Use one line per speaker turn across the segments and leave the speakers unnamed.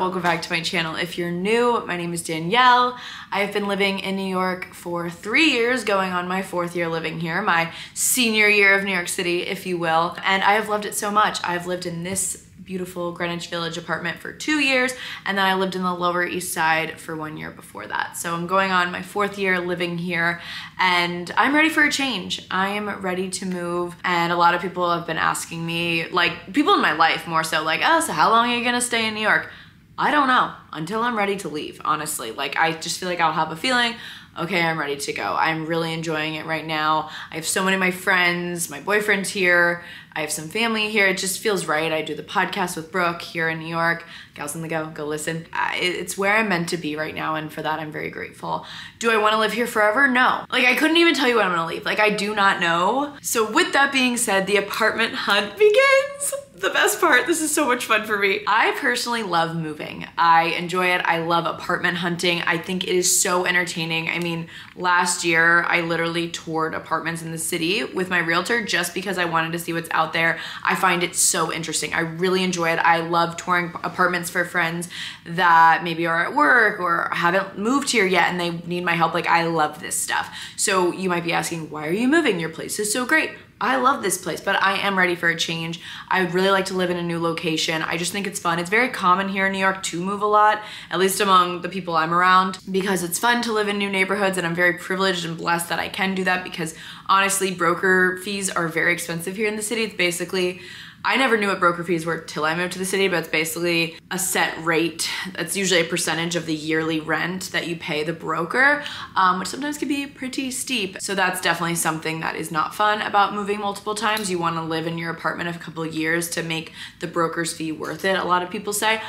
Welcome back to my channel. If you're new, my name is Danielle. I have been living in New York for three years, going on my fourth year living here, my senior year of New York City, if you will. And I have loved it so much. I've lived in this beautiful Greenwich Village apartment for two years, and then I lived in the Lower East Side for one year before that. So I'm going on my fourth year living here, and I'm ready for a change. I am ready to move, and a lot of people have been asking me, like people in my life more so, like, oh, so how long are you gonna stay in New York? I don't know until I'm ready to leave, honestly. Like, I just feel like I'll have a feeling okay, I'm ready to go. I'm really enjoying it right now. I have so many of my friends, my boyfriend's here, I have some family here. It just feels right. I do the podcast with Brooke here in New York. Gals on the Go, go listen. It's where I'm meant to be right now, and for that, I'm very grateful. Do I want to live here forever? No. Like, I couldn't even tell you when I'm gonna leave. Like, I do not know. So, with that being said, the apartment hunt begins the best part. This is so much fun for me. I personally love moving. I enjoy it. I love apartment hunting. I think it is so entertaining. I mean, last year I literally toured apartments in the city with my realtor just because I wanted to see what's out there. I find it so interesting. I really enjoy it. I love touring apartments for friends that maybe are at work or haven't moved here yet and they need my help. Like I love this stuff. So you might be asking, why are you moving? Your place is so great. I love this place, but I am ready for a change. I would really like to live in a new location. I just think it's fun. It's very common here in New York to move a lot, at least among the people I'm around, because it's fun to live in new neighborhoods and I'm very privileged and blessed that I can do that because honestly, broker fees are very expensive here in the city. It's basically I never knew what broker fees were till I moved to the city, but it's basically a set rate. That's usually a percentage of the yearly rent that you pay the broker, um, which sometimes can be pretty steep. So that's definitely something that is not fun about moving multiple times. You want to live in your apartment a couple years to make the broker's fee worth it, a lot of people say.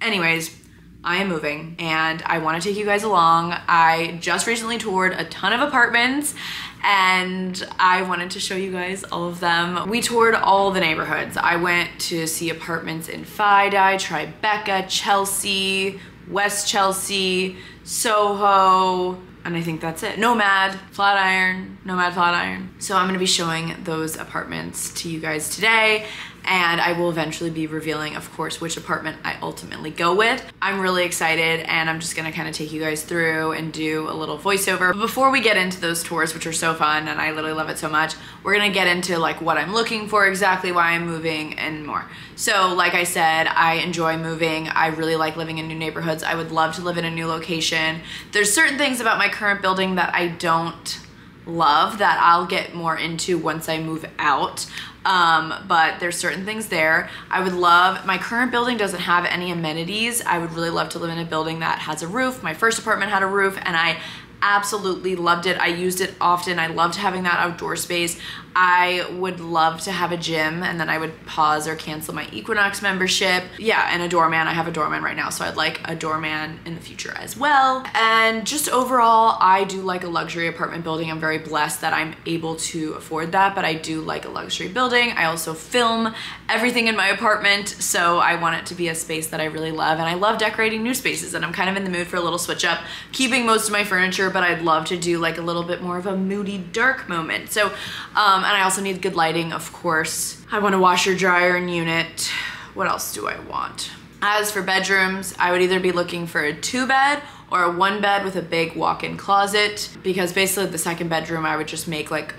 Anyways, I am moving and I want to take you guys along. I just recently toured a ton of apartments and I wanted to show you guys all of them. We toured all the neighborhoods. I went to see apartments in FiDi, Tribeca, Chelsea, West Chelsea, Soho, and I think that's it. Nomad, Flatiron, Nomad Flatiron. So I'm gonna be showing those apartments to you guys today and I will eventually be revealing, of course, which apartment I ultimately go with. I'm really excited and I'm just gonna kind of take you guys through and do a little voiceover. But before we get into those tours, which are so fun and I literally love it so much, we're gonna get into like what I'm looking for, exactly why I'm moving and more. So like I said, I enjoy moving. I really like living in new neighborhoods. I would love to live in a new location. There's certain things about my current building that I don't love that I'll get more into once I move out. Um, but there's certain things there. I would love, my current building doesn't have any amenities. I would really love to live in a building that has a roof. My first apartment had a roof and I absolutely loved it. I used it often. I loved having that outdoor space. I would love to have a gym and then I would pause or cancel my Equinox membership. Yeah, and a doorman. I have a doorman right now, so I'd like a doorman in the future as well. And just overall, I do like a luxury apartment building. I'm very blessed that I'm able to afford that, but I do like a luxury building. I also film everything in my apartment, so I want it to be a space that I really love. And I love decorating new spaces, and I'm kind of in the mood for a little switch up, keeping most of my furniture, but I'd love to do like a little bit more of a moody, dark moment. So, um, I also need good lighting, of course. I want a washer dryer and unit. What else do I want? As for bedrooms, I would either be looking for a two bed or a one bed with a big walk-in closet because basically the second bedroom I would just make like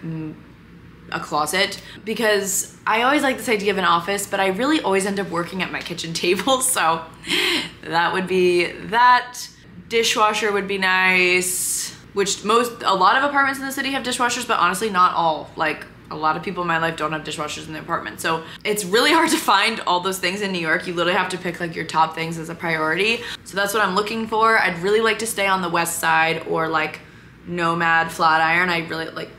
a closet because I always like this idea of an office, but I really always end up working at my kitchen table. So that would be that. Dishwasher would be nice, which most, a lot of apartments in the city have dishwashers, but honestly not all. Like a lot of people in my life don't have dishwashers in their apartment. So it's really hard to find all those things in New York. You literally have to pick like your top things as a priority. So that's what I'm looking for. I'd really like to stay on the west side or like Nomad, Flatiron. I really like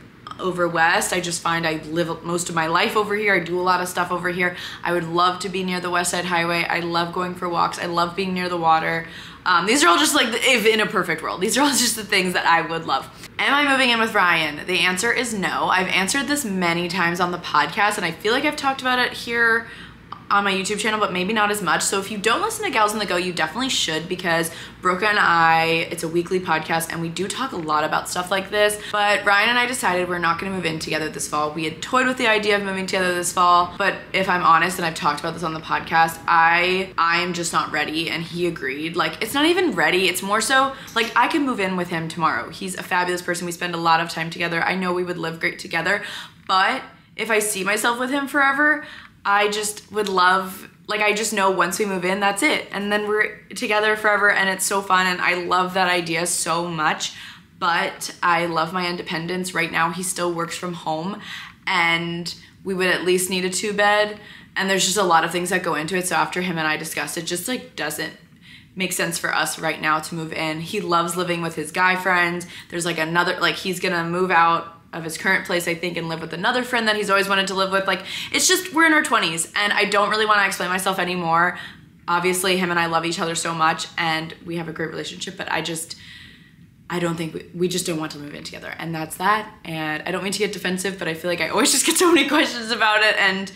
over west. I just find I live most of my life over here. I do a lot of stuff over here. I would love to be near the West Side Highway. I love going for walks. I love being near the water. Um, these are all just like, if in a perfect world, these are all just the things that I would love. Am I moving in with Ryan? The answer is no. I've answered this many times on the podcast and I feel like I've talked about it here on my YouTube channel, but maybe not as much. So if you don't listen to Gals on the Go, you definitely should because Brooke and I, it's a weekly podcast and we do talk a lot about stuff like this. But Ryan and I decided we're not gonna move in together this fall. We had toyed with the idea of moving together this fall, but if I'm honest, and I've talked about this on the podcast, I I am just not ready and he agreed. Like it's not even ready. It's more so like I can move in with him tomorrow. He's a fabulous person. We spend a lot of time together. I know we would live great together, but if I see myself with him forever, I just would love like I just know once we move in, that's it. And then we're together forever and it's so fun and I love that idea so much. But I love my independence. Right now he still works from home and we would at least need a two bed and there's just a lot of things that go into it. So after him and I discussed it just like doesn't make sense for us right now to move in. He loves living with his guy friends. There's like another like he's to move out of his current place, I think, and live with another friend that he's always wanted to live with. Like, it's just, we're in our 20s, and I don't really want to explain myself anymore. Obviously, him and I love each other so much, and we have a great relationship, but I just, I don't think we, we just don't want to move in together. And that's that. And I don't mean to get defensive, but I feel like I always just get so many questions about it. And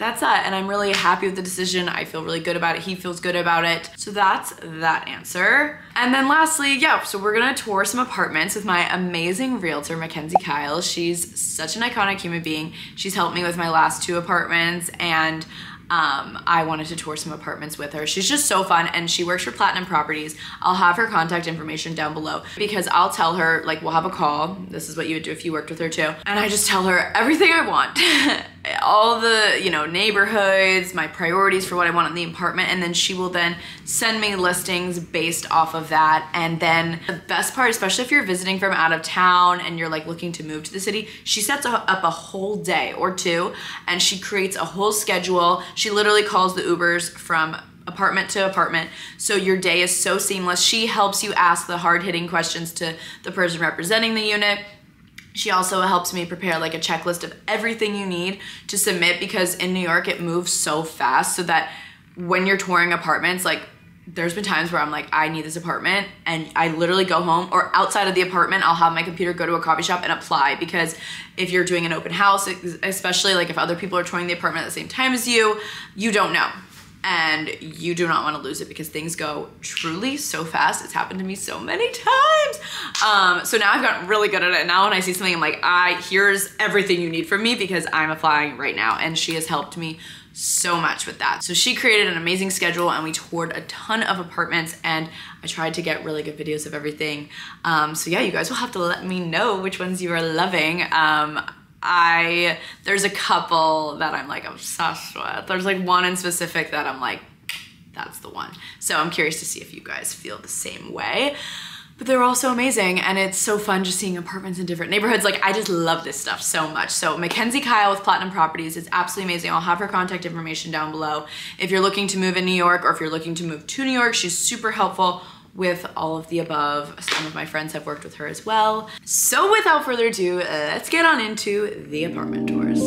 that's that. And I'm really happy with the decision. I feel really good about it. He feels good about it. So that's that answer. And then lastly, yeah, so we're gonna tour some apartments with my amazing realtor, Mackenzie Kyle. She's such an iconic human being. She's helped me with my last two apartments and um, I wanted to tour some apartments with her. She's just so fun and she works for Platinum Properties. I'll have her contact information down below because I'll tell her, like, we'll have a call. This is what you would do if you worked with her too. And I just tell her everything I want. all the, you know, neighborhoods, my priorities for what I want in the apartment, and then she will then send me listings based off of that. And then the best part, especially if you're visiting from out of town and you're like looking to move to the city, she sets up a whole day or two and she creates a whole schedule. She literally calls the Ubers from apartment to apartment. So your day is so seamless. She helps you ask the hard hitting questions to the person representing the unit she also helps me prepare like a checklist of everything you need to submit because in New York it moves so fast so that when you're touring apartments, like there's been times where I'm like, I need this apartment, and I literally go home or outside of the apartment, I'll have my computer go to a coffee shop and apply because if you're doing an open house, especially like if other people are touring the apartment at the same time as you, you don't know and you do not want to lose it because things go truly so fast. It's happened to me so many times. Um, so now I've gotten really good at it. Now when I see something, I'm like, I here's everything you need from me because I'm applying right now. And she has helped me so much with that. So she created an amazing schedule and we toured a ton of apartments and I tried to get really good videos of everything. Um, so yeah, you guys will have to let me know which ones you are loving. Um, I there's a couple that I'm like obsessed with. There's like one in specific that I'm like, that's the one. So I'm curious to see if you guys feel the same way. But they're all so amazing and it's so fun just seeing apartments in different neighborhoods. Like I just love this stuff so much. So Mackenzie Kyle with Platinum Properties is absolutely amazing. I'll have her contact information down below. If you're looking to move in New York or if you're looking to move to New York, she's super helpful with all of the above. Some of my friends have worked with her as well. So without further ado, uh, let's get on into the apartment tours.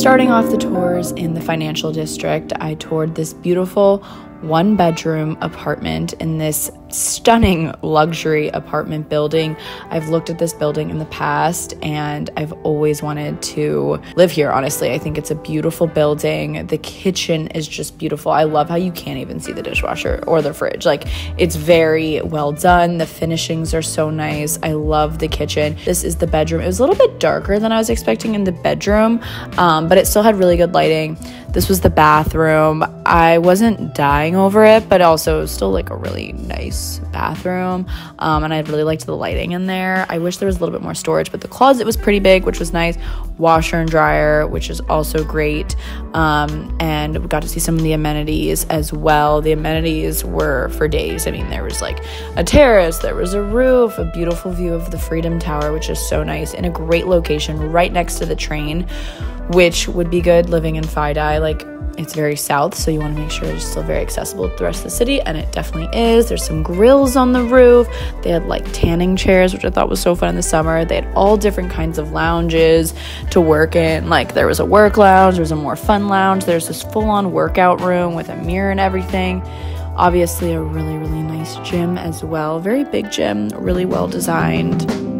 Starting off the tours in the financial district, I toured this beautiful one bedroom apartment in this stunning luxury apartment building. I've looked at this building in the past and I've always wanted to live here, honestly. I think it's a beautiful building. The kitchen is just beautiful. I love how you can't even see the dishwasher or the fridge. Like, it's very well done. The finishings are so nice. I love the kitchen. This is the bedroom. It was a little bit darker than I was expecting in the bedroom, um, but it still had really good lighting. This was the bathroom. I wasn't dying over it, but also still like a really nice bathroom. Um, and I really liked the lighting in there. I wish there was a little bit more storage, but the closet was pretty big, which was nice. Washer and dryer, which is also great. Um, and we got to see some of the amenities as well. The amenities were for days. I mean, there was like a terrace, there was a roof, a beautiful view of the Freedom Tower, which is so nice, in a great location right next to the train which would be good living in FiDi. Like it's very south, so you want to make sure it's still very accessible to the rest of the city, and it definitely is. There's some grills on the roof. They had like tanning chairs, which I thought was so fun in the summer. They had all different kinds of lounges to work in. Like there was a work lounge, there was a more fun lounge, there's this full on workout room with a mirror and everything. Obviously, a really, really nice gym as well. Very big gym, really well designed.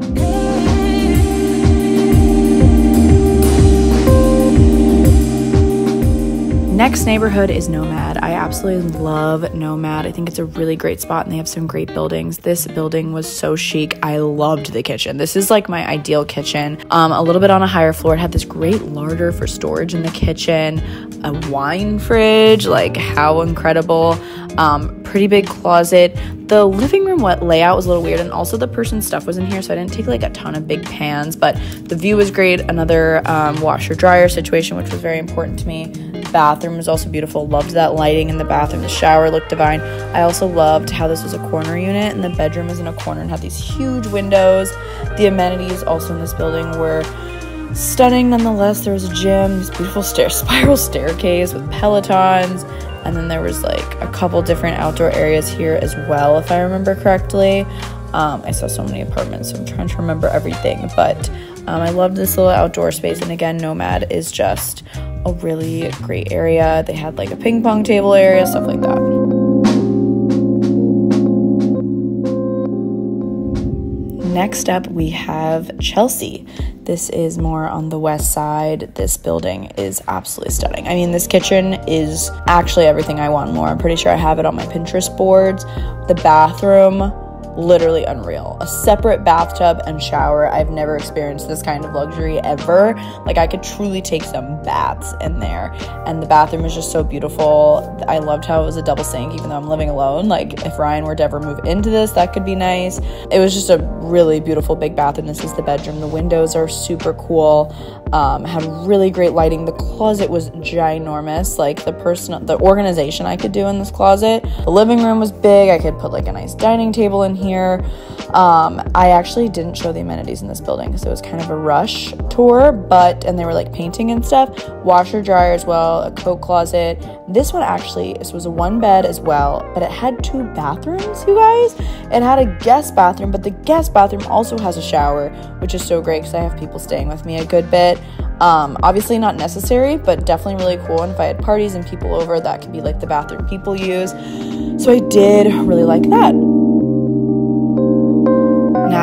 Next neighborhood is Nomad. I absolutely love Nomad. I think it's a really great spot and they have some great buildings. This building was so chic. I loved the kitchen. This is like my ideal kitchen. Um, a little bit on a higher floor. It had this great larder for storage in the kitchen, a wine fridge. Like, how incredible. Um, pretty big closet. The living room layout was a little weird, and also the person's stuff was in here, so I didn't take like a ton of big pans, but the view was great. Another um, washer dryer situation, which was very important to me. Bathroom was also beautiful. Loved that lighting in the bathroom. The shower looked divine. I also loved how this was a corner unit, and the bedroom was in a corner and had these huge windows. The amenities also in this building were stunning nonetheless. There was a gym, this beautiful stair spiral staircase with pelotons and then there was like a couple different outdoor areas here as well if i remember correctly. Um, i saw so many apartments so i'm trying to remember everything. But um, i loved this little outdoor space. And again nomad is just a really great area. They had like a ping pong table area stuff like that next up we have chelsea this is more on the west side. This building is absolutely stunning. I mean, this kitchen is actually everything I want more. I'm pretty sure I have it on my Pinterest boards. The bathroom literally unreal. A separate bathtub and shower. I've never experienced this kind of luxury ever. Like I could truly take some baths in there. And the bathroom is just so beautiful. I loved how it was a double sink even though I'm living alone. Like if Ryan were to ever move into this, that could be nice. It was just a really beautiful big bathroom. This is the bedroom. The windows are super cool. Um, had really great lighting. The closet was ginormous. Like the person, the organization I could do in this closet. The living room was big. I could put like a nice dining table in here. Um, I actually didn't show the amenities in this building because it was kind of a rush tour, but and they were like painting and stuff. Washer, dryer as well, a coat closet. This one actually, this was a one bed as well, but it had two bathrooms, you guys. It had a guest bathroom, but the guest bathroom also has a shower, which is so great because I have people staying with me a good bit. Um, obviously not necessary, but definitely really cool. And if I had parties and people over, that could be like the bathroom people use. So I did really like that.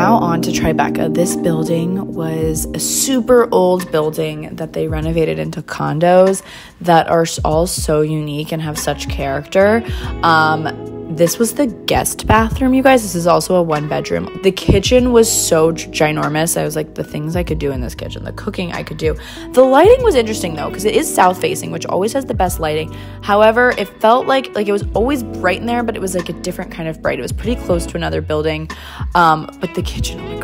Now on to Tribeca. This building was a super old building that they renovated into condos that are all so unique and have such character. Um, this was the guest bathroom, you guys. This is also a one bedroom. The kitchen was so ginormous. I was like, the things I could do in this kitchen, the cooking I could do. The lighting was interesting though, because it is south facing, which always has the best lighting. However, it felt like like it was always bright in there, but it was like a different kind of bright. It was pretty close to another building. Um, but the kitchen, oh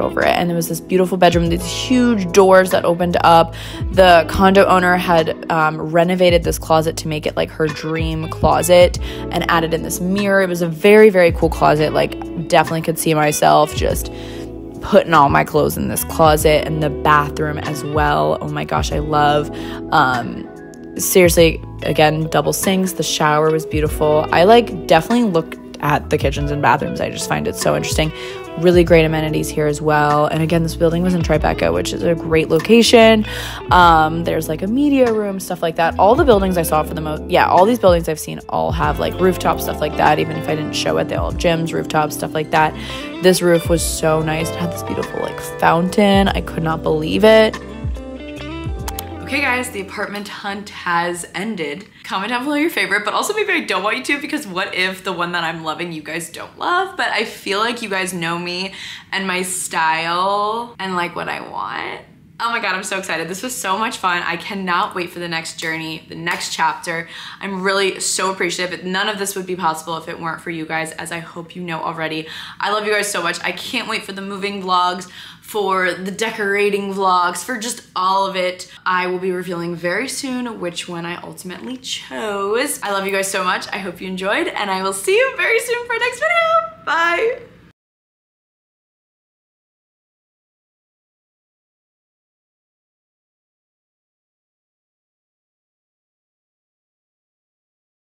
over it. And there was this beautiful bedroom, these huge doors that opened up. The condo owner had um, renovated this closet to make it like her dream closet and added in this mirror. It was a very, very cool closet. Like, definitely could see myself just putting all my clothes in this closet and the bathroom as well. Oh my gosh, I love. Um, seriously, again, double sinks. The shower was beautiful. I like definitely looked at the kitchens and bathrooms. I just find it so interesting. Really great amenities here as well. And again, this building was in Tribeca, which is a great location. Um, there's like a media room, stuff like that. All the buildings I saw for the most, yeah, all these buildings I've seen all have like rooftop stuff like that. Even if I didn't show it, they all have gyms, rooftops, stuff like that. This roof was so nice. It had this beautiful like fountain. I could not believe it. Okay guys, the apartment hunt has ended. Comment down below your favorite, but also maybe I don't want you to because what if the one that I'm loving you guys don't love? But I feel like you guys know me and my style and like what I want. Oh my god, I'm so excited. This was so much fun. I cannot wait for the next journey, the next chapter. I'm really so appreciative. None of this would be possible if it weren't for you guys, as I hope you know already. I love you guys so much. I can't wait for the moving vlogs, for the decorating vlogs, for just all of it. I will be revealing very soon which one I ultimately chose. I love you guys so much. I hope you enjoyed, and I will see you very soon for our next video. Bye!